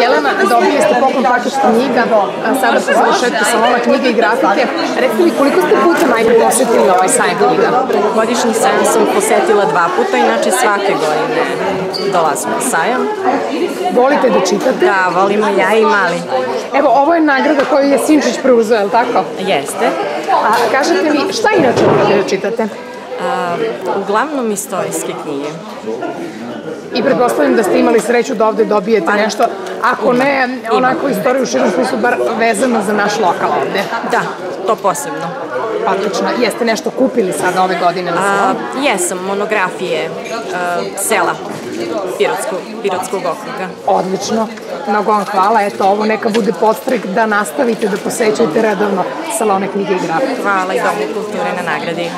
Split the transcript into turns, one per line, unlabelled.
Jelena, dobili ste poklon paket knjiga, a sada po završetku salona knjige i grafike. Recite mi, koliko ste puta najbolje posetili ovaj sajam knjiga?
Godišnji sajam sam posetila dva puta, inače svake godine dolazim na sajam.
Volite da čitate?
Da, volimo ja i mali.
Evo, ovo je nagrada koju je Sinčić preuzeo, je li tako?
Jeste.
A kažete mi, šta inače volite da čitate?
A, uglavnom istorijske knjige.
I pretpostavljam da ste imali sreću da ovde dobijete nešto, ako ne, onako istoriju u širom smislu, bar vezano za naš lokal ovde.
Da, to posebno.
Odlično. Jeste nešto kupili sada ove godine na
A, jesam, monografije a, sela Pirotskog, Pirotskog okruga.
Odlično. Mnogo vam hvala. Eto, ovo neka bude podstrek da nastavite da posećujete redovno salone knjige i grafike.
Hvala i Domu kulture na nagradi.